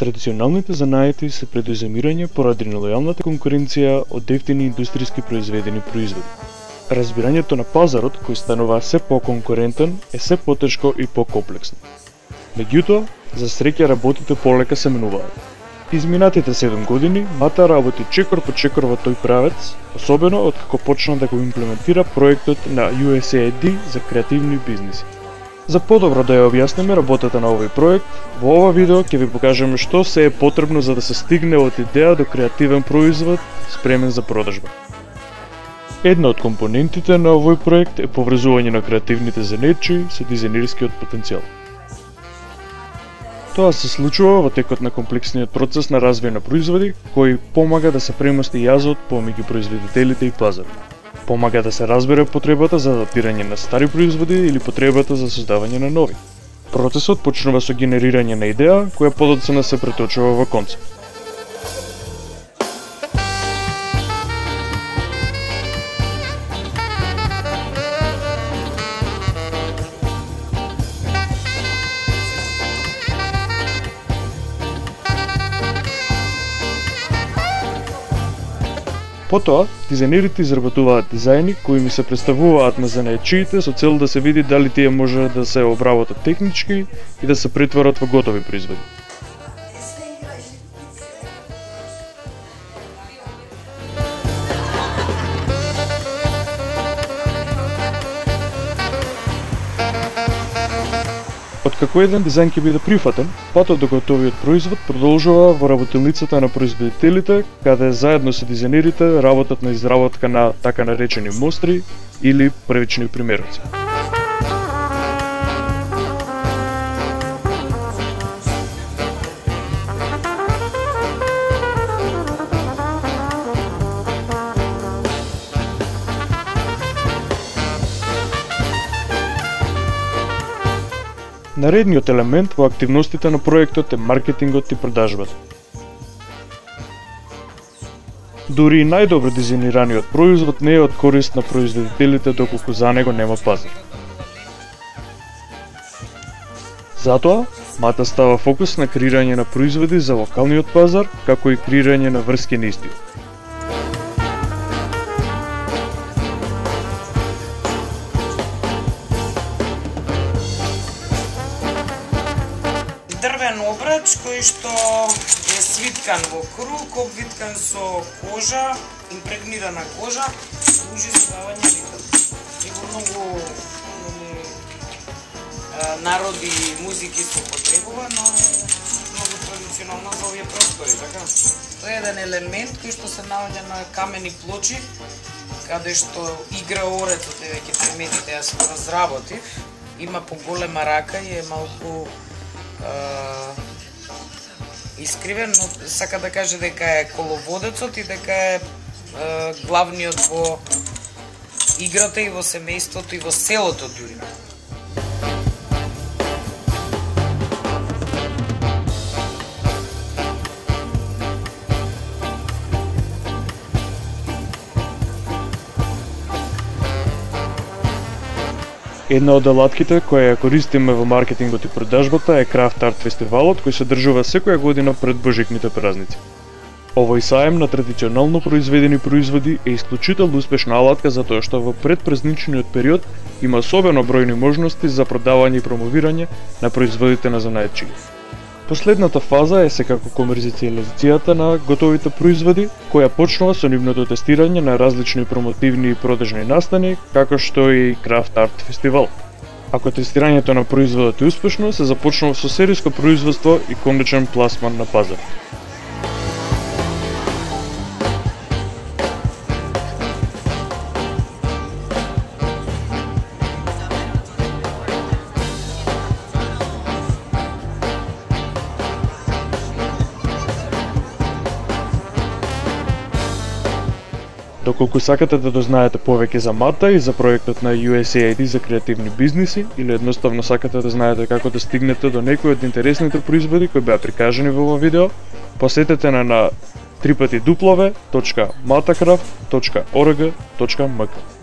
Традиционалните занаети се предуземирање поради нелојалната конкуренција од дефтини индустријски произведени производи. Разбирањето на пазарот, кој станува се по-конкурентен, е се потешко и покомплексно. Меѓутоа, за среќа работите полека се менуваат. Изминатите 7 години, Мата работи чекор по чекор во тој правец, особено откако почна да го имплементира проектот на USAID за креативни бизниси. За подобро да ја објасниме работата на овој проект, во ова видео ќе ви покажеме што се е потребно за да се стигне од идеја до креативен производ спремен за продажба. Една од компонентите на овој проект е поврзување на креативните занетчи со дизајнерскиот потенцијал. Тоа се случува во текот на комплексниот процес на развој на производи, кој помага да се премости јазот помеѓу производителите и пазарот помага да се разбере потребата за адаптирање на стари производи или потребата за создавање на нови. Процесот почнува со генерирање на идеја, која подоцна се преточува во концепт. Потоа, дизајнерите изработуваат дизајни кои ми се представуваат на занаечиите со цел да се види дали тие може да се обработат технички и да се претворат во готови производи. Како еден дизајн ќе биде прифатен, патот до готовиот производ продолжува во работилницата на производителите, каде заедно со дизајнерите работат на изработка на така наречени мостри или првични примероци. Наредниот елемент во активностите на проектот е маркетингот и продажбата. Дури и најдобро дизајнираниот производ не е од корист на производителите доколку за него нема пазар. Затоа, Мата става фокус на креирање на производи за локалниот пазар, како и креирање на врски на истиот. Дрвен обрач кој што е свиткан во круг, обвиткан со кожа, импрегнирана кожа, служи за давање ритм. И во многу, народи и музики се потребува, но е многу традиционално за овие простори, така? Тоа е еден елемент кој што се наоѓа на камени плочи, каде што игра орецот, еве ќе приметите, јас го разработив, има поголема рака и е малку искривен, но сака да каже дека е коловодецот и дека е, главниот во играта и во семејството и во селото дури. Една од алатките која ја користиме во маркетингот и продажбата е Craft Art фестивалот кој се држува секоја година пред божикните празници. Овој саем на традиционално произведени производи е исклучително успешна алатка затоа што во предпразничниот период има особено бројни можности за продавање и промовирање на производите на занаетчиги. Последната фаза е секако комерцијализацијата на готовите производи, која почнува со нивното тестирање на различни промотивни и продажни настани, како што и Craft Art Фестивал. Ако тестирањето на производот е успешно, се започнува со серијско производство и конечен пласман на пазар. Доколку сакате да дознаете повеќе за Мата и за проектот на USAID за креативни бизниси или едноставно сакате да знаете како да стигнете до некои од интересните производи кои беа прикажани во ова видео, посетете на на www.matacraft.org.mk